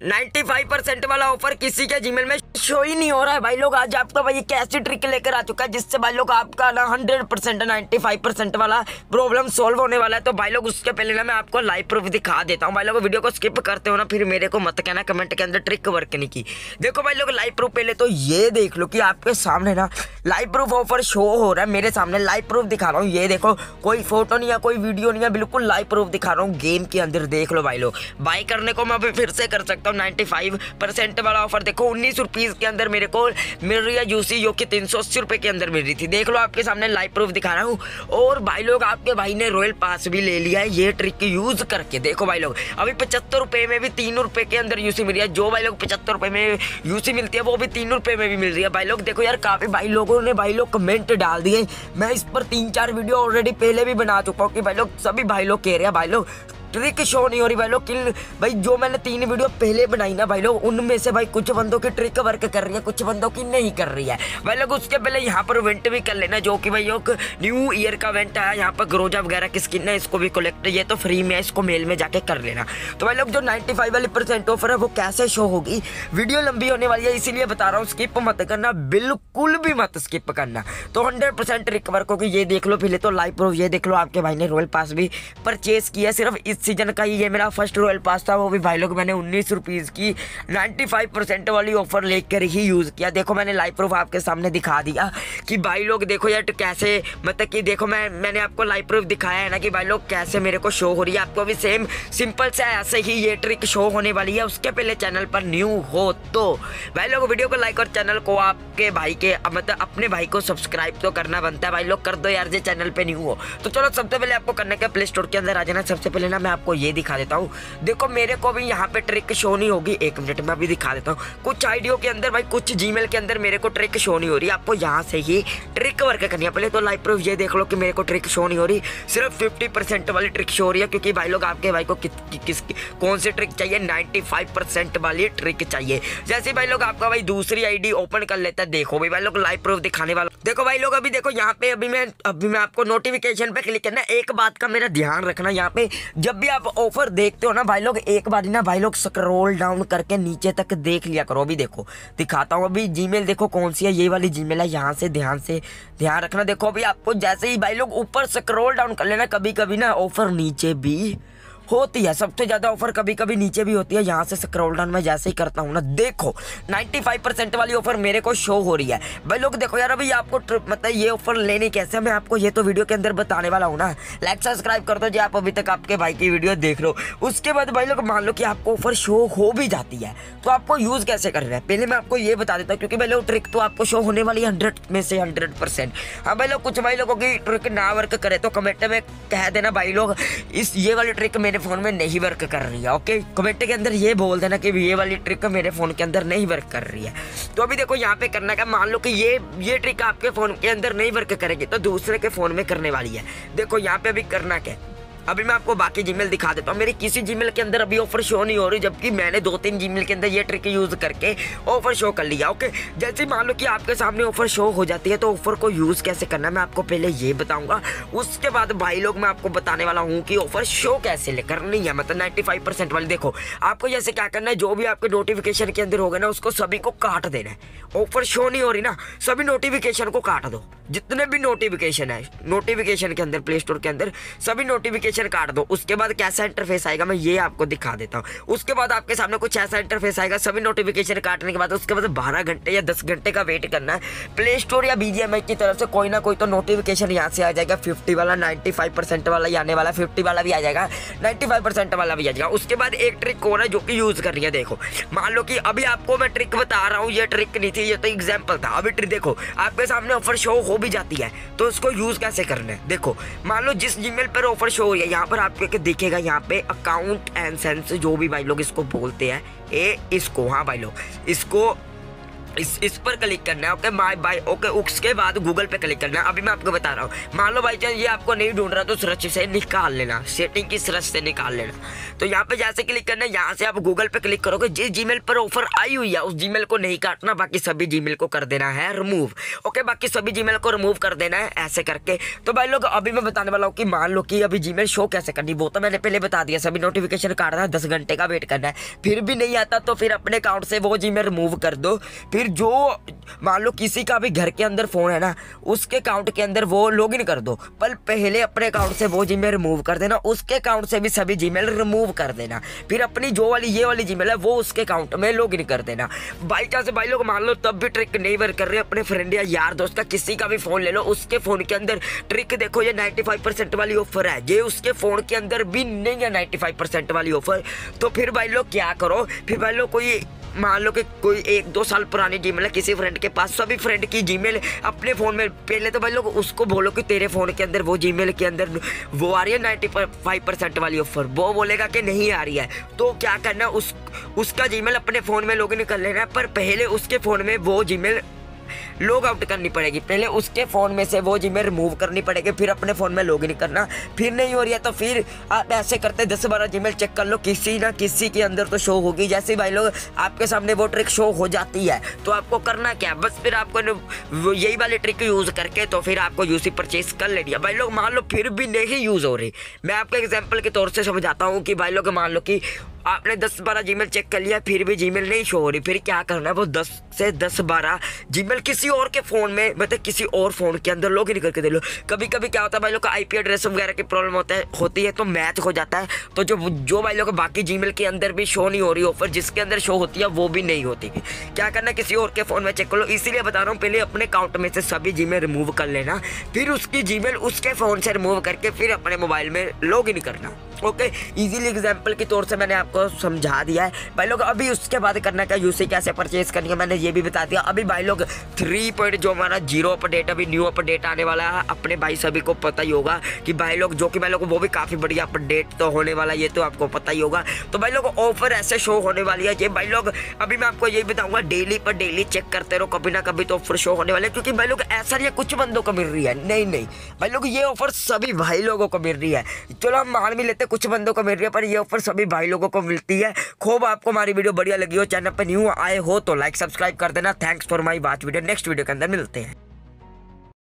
95 percent वाला offer किसी के जीमेल में शो ही नहीं हो रहा है भाई लोग। आज आपका भाई कैसी ट्रिक लेकर आ चुका है जिससे भाई लोग आपका ना 100 परसेंट नाइन्टी फाइव परसेंट वाला प्रॉब्लम सॉल्व होने वाला है। तो भाई लोग, उसके पहले ना मैं आपको लाइव प्रूफ दिखा देता हूँ। भाई लोग, वीडियो को स्किप करते हो ना, फिर मेरे को मत कहना कमेंट के अंदर ट्रिक वर्क नहीं की। देखो भाई लोग लाइव प्रूफ पहले तो ये देख लो कि आपके सामने ना लाइव प्रूफ ऑफ़र शो हो रहा है मेरे सामने। लाइव प्रूफ दिखा रहा हूँ। ये देखो, कोई फ़ोटो नहीं है, कोई वीडियो नहीं है, बिल्कुल लाइव प्रूफ दिखा रहा हूँ। गेम के अंदर देख लो भाई लोग। बाई करने को मैं फिर से कर सकता हूँ। नाइन्टी फाइव परसेंट वाला ऑफ़र देखो, उन्नीस रुपीज़ के अंदर मेरे को मिल रही है यूसी जो कि तीन सौ अस्सी रुपये के अंदर मिल रही थी। देख लो, आपके सामने लाइव प्रूफ दिखा रहा हूँ। और भाई लोग, आपके भाई ने रॉयल पास भी ले लिया है, ये ट्रिक यूज़ करके। देखो भाई लोग, अभी पचहत्तर रुपये में भी तीन रुपये के अंदर यूसी मिल रही है। जो भाई लोग पचहत्तर रुपये में यूसी मिलती है, वो भी तीन रुपये में भी मिल रही है। भाई लोग, देखो यार, काफ़ी भाई लोगों ने भाई लोग कमेंट डाल दिए। मैं इस पर तीन चार वीडियो ऑलरेडी पहले भी बना चुका हूँ कि भाई लोग, सभी भाई लोग कह रहे हैं, भाई लोग ट्रिक शो नहीं हो रही भाई लोग किल भाई जो मैंने तीन वीडियो पहले बनाई ना भाई लोग, उनमें से भाई कुछ बंदों की ट्रिक वर्क कर रही है, कुछ बंदों की नहीं कर रही है। भाई लोग, उसके पहले यहाँ पर वेंट भी कर लेना, जो कि भाई लोग न्यू ईयर का वेंट है यहाँ पर ग्रोजा वगैरह की स्किन है, इसको भी कलेक्ट ये तो फ्री में है, इसको मेल में जाके कर लेना। तो भाई लोग, जो नाइन्टी वाली परसेंट ऑफ़र है, वो कैसे शो होगी? वीडियो लंबी होने वाली है, इसीलिए बता रहा हूँ स्किप मत करना, बिल्कुल भी मत स्किप करना। तो हंड्रेड परसेंट ट्रिक वर्क होगी, ये देख लो, पहले तो लाइव प्रूफ ये देख लो, आपके भाई ने रॉयल पास भी परचेज किया, सिर्फ़ इस सीज़न का ये मेरा फ़र्स्ट रॉयल पास था वो भी भाई लोग मैंने उन्नीस रुपीज़ की नाइन्टी फाइव परसेंट वाली ऑफ़र लेकर ही यूज़ किया। देखो मैंने लाइव प्रूफ आपके सामने दिखा दिया कि भाई लोग देखो यार कैसे मतलब कि देखो मैं, मैंने आपको लाइव प्रूफ दिखाया है ना कि भाई लोग कैसे मेरे को शो हो रही है। आपको भी सेम सिंपल से ऐसे ही ये ट्रिक शो होने वाली है। उसके पहले चैनल पर न्यू हो तो भाई लोग वीडियो को लाइक और चैनल को आपके भाई के मतलब अपने भाई को सब्सक्राइब तो करना बनता है। भाई लोग कर दो यार जो चैनल पर न्यू हो। तो चलो सबसे पहले आपको करने का प्ले स्टोर के अंदर आ जाना। सबसे पहले ना मैं आपको ये दिखा देता हूँ। देखो, मेरे को भी यहाँ पे ट्रिक शो नहीं होगी। एक मिनट में अभी दिखा देता हूँ। कुछ आईडियो के अंदर भाई, कुछ जीमेल के अंदर मेरे को ट्रिक शो नहीं हो रही। आपको यहाँ से ही ट्रिक वर्क करनी है। पहले तो लाइव प्रूफ ये देख लो कि मेरे को ट्रिक शो नहीं हो रही। सिर्फ़ फिफ्टी वाली ट्रिक शो हो रही है, क्योंकि भाई लोग आपके भाई को किस, कौन सी ट्रिक चाहिए? नाइन्टी वाली ट्रिक चाहिए। जैसे भाई लोग आपका भाई दूसरी आईडी ओपन कर लेता है, देखो भाई भाई लोग लाइव प्रूफ दिखाने वाला देखो भाई लोग, अभी देखो यहाँ पे, अभी मैं अभी मैं आपको नोटिफिकेशन पे क्लिक करना एक बात का मेरा ध्यान रखना यहाँ पे। जब भी आप ऑफ़र देखते हो ना भाई लोग, एक बार ना भाई लोग स्क्रॉल डाउन करके नीचे तक देख लिया करो। अभी देखो, दिखाता हूँ अभी जीमेल देखो कौन सी है, ये वाली जीमेल है, यहाँ से ध्यान से, ध्यान रखना। देखो अभी आपको जैसे ही भाई लोग ऊपर स्क्रोल डाउन कर लेना कभी कभी ना ऑफ़र नीचे भी होती है। सबसे ज़्यादा ऑफ़र कभी कभी नीचे भी होती है। यहाँ से स्क्रॉल डाउन में जैसे ही करता हूँ ना, देखो 95 परसेंट वाली ऑफ़र मेरे को शो हो रही है। भाई लोग देखो यार, अभी आपको ट्रिप मतलब ये ऑफ़र लेनी कैसे मैं आपको ये तो वीडियो के अंदर बताने वाला हूँ ना। लाइक सब्सक्राइब कर दो जी आप अभी तक आपके भाई की वीडियो देख लो उसके बाद भाई लोग मान लो कि आपको ऑफ़र शो हो भी जाती है तो आपको यूज़ कैसे कर रहे हैं? पहले मैं आपको ये बता देता हूँ, क्योंकि भाई लोग ट्रिक तो आपको शो होने वाली है हंड्रेड में से हंड्रेड परसेंट हाँ भाई लोग, कुछ भाई लोगों की ट्रिक ना वर्क करे तो कमेंट में कह देना भाई लोग, इस ये वाली ट्रिक मेरे फ़ोन में नहीं वर्क कर रही है ओके कमेंट के अंदर ये बोल देना कि ये वाली ट्रिक मेरे फ़ोन के अंदर नहीं वर्क कर रही है। तो अभी देखो यहाँ पे करना का मान लो कि ये ये ट्रिक आपके फ़ोन के अंदर नहीं वर्क करेगी तो दूसरे के फ़ोन में करने वाली है। देखो यहाँ पे अभी करना क्या अभी मैं आपको बाकी जीमेल दिखा देता हूँ। मेरी किसी जीमेल के अंदर अभी ऑफ़र शो नहीं हो रही, जबकि मैंने दो तीन जीमेल के अंदर ये ट्रिक यूज़ करके ऑफ़र शो कर लिया ओके जैसे मान लो कि आपके सामने ऑफ़र शो हो जाती है तो ऑफ़र को यूज़ कैसे करना मैं आपको पहले ये बताऊँगा। उसके बाद भाई लोग, मैं आपको बताने वाला हूँ कि ऑफ़र शो कैसे करनी है मतलब नाइन्टी फाइव परसेंट वाली देखो, आपको जैसे क्या करना है, जो भी आपके नोटिफिकेशन के अंदर होगा ना, उसको सभी को काट देना है। ऑफ़र शो नहीं हो रही ना, सभी नोटिफिकेशन को काट दो। जितने भी नोटिफिकेशन है नोटिफिकेशन के अंदर प्ले स्टोर के अंदर, सभी नोटिफिकेशन काट दो। उसके बाद कैसा इंटरफेस आएगा, मैं ये आपको दिखा देता हूँ। उसके बाद आपके सामने कुछ ऐसा इंटरफेस आएगा, सभी नोटिफिकेशन काटने के बाद उसके बाद बारह घंटे या दस घंटे का वेट करना है। प्ले स्टोर या बीजीएमआई की तरफ़ से कोई ना कोई तो नोटिफिकेशन यहाँ से आ जाएगा। फिफ्टी वाला नाइन्टी वाला आने वाला फिफ्टी वाला भी आ जाएगा। नाइन्टी वाला भी आ जाएगा। उसके बाद एक ट्रिक और है जो कि यूज़ कर रही है, देखो। मान लो कि अभी आपको मैं ट्रिक बता रहा हूँ, ये ट्रिक नहीं थी, ये तो एग्ज़ाम्पल था। अभी ट्रिक देखो, आपके सामने ऑफ़र शो हो भी जाती है तो उसको यूज़ कैसे करना है? देखो, मान लो जिस जीमेल पर ऑफ़र शो हो है यहाँ पर आपके दिखेगा यहाँ पे अकाउंट एंड सेंस जो भी भाई लोग इसको बोलते हैं, ए, इसको हाँ भाई लोग, इसको इस इस पर क्लिक करना है ओके माई बाई ओके उसके बाद गूगल पे क्लिक करना है। अभी मैं आपको बता रहा हूँ। मान लो भाई चांस ये आपको नहीं ढूंढ रहा तो सर्च से निकाल लेना। सेटिंग की सर्च से निकाल लेना। तो यहाँ पे जैसे क्लिक करना है, यहाँ से आप गूगल पे क्लिक करोगे, जिस जीमेल पर ऑफ़र आई हुई है, उस जीमेल को नहीं काटना, बाकी सभी जीमेल को कर देना है रिमूव ओके बाकी सभी जीमेल को रिमूव कर देना है, ऐसे करके। तो भाई लोग, अभी मैं बताने वाला हूँ कि मान लो कि अभी जीमेल शो कैसे करनी, वो तो मैंने पहले बता दिया, सभी नोटिफिकेशन काट रहा है, दस घंटे का वेट करना है। फिर भी नहीं आता तो फिर अपने अकाउंट से वो जीमेल रिमूव कर दो। फिर जो मान लो किसी का भी घर के अंदर फ़ोन है ना, उसके अकाउंट के अंदर वो लॉग इन कर दो। पर पहले अपने अकाउंट से वो जीमेल रिमूव कर देना, उसके अकाउंट से भी सभी जीमेल रिमूव कर देना। फिर अपनी जो वाली, ये वाली जीमेल है, वो उसके अकाउंट में लॉग इन कर देना। बाई चांस भाई लोग, मान लो तब भी ट्रिक नहीं वर्क कर रहे, अपने फ्रेंड या यार, दोस्त का किसी का भी फ़ोन ले लो, उसके फ़ोन के अंदर ट्रिक देखो, ये 95 वाली ऑफ़र है। ये उसके फ़ोन के अंदर भी नहीं है 95 वाली ऑफ़र तो फिर भाई लोग क्या करो, फिर भाई लोग कोई मान लो कि कोई एक दो साल पुरानी जीमेल है, किसी फ्रेंड के पास, सभी फ्रेंड की जीमेल अपने फ़ोन में, पहले तो भाई लोग उसको बोलो कि तेरे फ़ोन के अंदर, वो जीमेल के अंदर वो आ रही है नाइन्टी फाइव परसेंट वाली ऑफ़र वो बोलेगा कि नहीं आ रही है। तो क्या करना, उस, उसका जीमेल अपने फ़ोन में लॉगिन कर लेना है, पर पहले उसके फ़ोन में वो जीमेल लॉग आउट करनी पड़ेगी। पहले उसके फ़ोन में से वो जीमेल रिमूव करनी पड़ेगी, फिर अपने फ़ोन में लॉग इन करना। फिर नहीं हो रही है तो फिर आप ऐसे करते, दस बारह जीमेल चेक कर लो, किसी ना किसी के अंदर तो शो होगी। जैसे भाई लोग, आपके सामने वो ट्रिक शो हो जाती है तो आपको करना क्या? बस फिर आपको यही वाली ट्रिक यूज़ करके तो फिर आपको यूसी परचेज कर लेनी है। भाई लोग, मान लो फिर भी नहीं यूज़ हो रही। मैं आपको एग्ज़ाम्पल के तौर से समझाता हूँ कि भाई लोग, मान लो कि आपने दस बारह जीमेल चेक कर लिया, फिर भी जीमेल नहीं शो हो रही। फिर क्या करना है? वो दस से दस बारह जीमेल किसी और के फ़ोन में मतलब किसी और फ़ोन के अंदर लॉग इन करके दे लो। कभी कभी क्या होता है, भाई लोग का आईपी एड्रेस वगैरह की प्रॉब्लम होता है, होती है तो मैच हो जाता है। तो जो जो भाई लोग बाकी जीमेल के अंदर भी शो नहीं हो रही ऑफ़र जिसके अंदर शो होती है, वो भी नहीं होती। क्या करना किसी और के फ़ोन में चेक कर लो। इसीलिए बता रहा हूँ, पहले अपने अकाउंट में से सभी जी रिमूव कर लेना, फिर उसकी जी उसके फ़ोन से रिमूव करके फिर अपने मोबाइल में लॉग करना। ओके इजीली एग्जांपल के तौर से मैंने आपको समझा दिया है। भाई लोग, अभी उसके बाद करना क्या यूसी कैसे परचेज करनी है, मैंने ये भी बता दिया। अभी भाई लोग थ्री पॉइंट जो हमारा ज़ीरो अपडेट अभी न्यू अपडेट आने वाला है। अपने भाई सभी को पता ही होगा कि भाई लोग, जो कि भाई लोग, वो भी काफ़ी बढ़िया अपडेट तो होने वाला है, ये तो आपको पता ही होगा। तो भाई लोग ऑफ़र ऐसे शो होने वाली है ये भाई लोग, अभी मैं आपको यही बताऊँगा डेली पर डेली चेक करते रहो, कभी ना कभी तो ऑफ़र शो होने वाले क्योंकि भाई लोग, ऐसा नहीं कुछ बंदों को मिल रही है। नहीं नहीं, भाई लोग, ये ऑफ़र सभी भाई लोगों को मिल रही है। चलो, हम मान भी लेते कुछ बंदों को मिल रही है पर ये ऑफ़र सभी भाई लोगों को मिलती है। खूब आपको हमारी वीडियो बढ़िया लगी हो चैनल पर न्यू आए हो तो लाइक सब्सक्राइब कर देना। थैंक्स फॉर माई बात वीडियो नेक्स्ट वीडियो के अंदर मिलते हैं।